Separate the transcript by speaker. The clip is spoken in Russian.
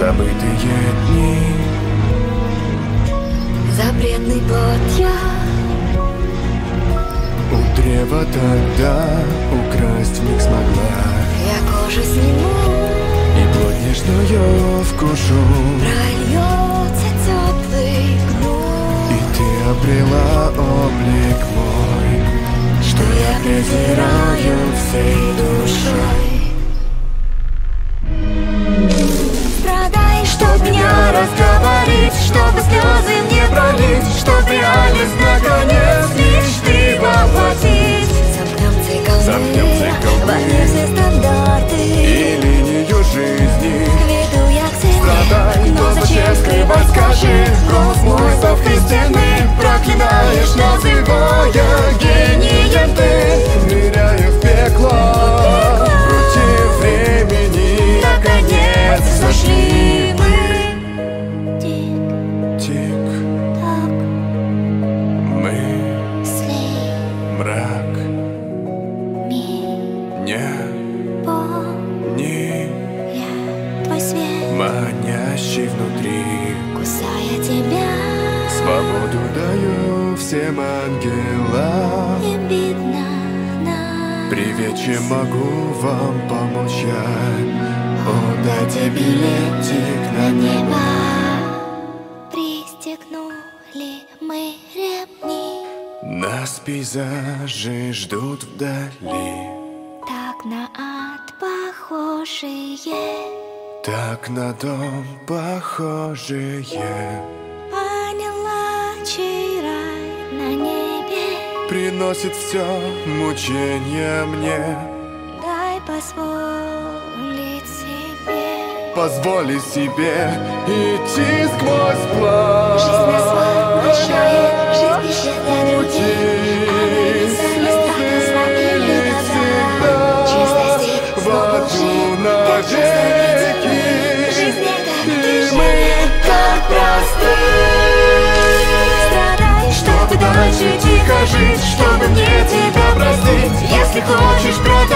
Speaker 1: Забытые дни.
Speaker 2: Запретный плод я.
Speaker 1: У древа тогда украсть миг смогла.
Speaker 2: Я кожу сниму Реальность наконец мечты воплотить. Замкнем цикл
Speaker 1: Замкнем
Speaker 2: мы,
Speaker 1: цикл.
Speaker 2: Воткнем все стандарты.
Speaker 1: И линию жизни.
Speaker 2: Веду я к себе
Speaker 1: Страдай,
Speaker 2: Но зачем скрывать, скажи? Голос мой зов истины Проклинаешь, называя гением
Speaker 1: Манящий внутри.
Speaker 2: Кусая тебя.
Speaker 1: Свободу даю всем ангелам.
Speaker 2: И видно нам
Speaker 1: Привет, чем могу вам помолчать О, дайте билетик на небо
Speaker 2: Пристегнули мы ремни.
Speaker 1: Нас пейзажи ждут вдали.
Speaker 2: Так на ад похожие
Speaker 1: Так на дом похожие
Speaker 2: Поняла, чей рай на небе.
Speaker 1: Приносит все мучения мне.
Speaker 2: Дай позволить себе.
Speaker 1: Позволи себе идти сквозь план Если хочешь, вновь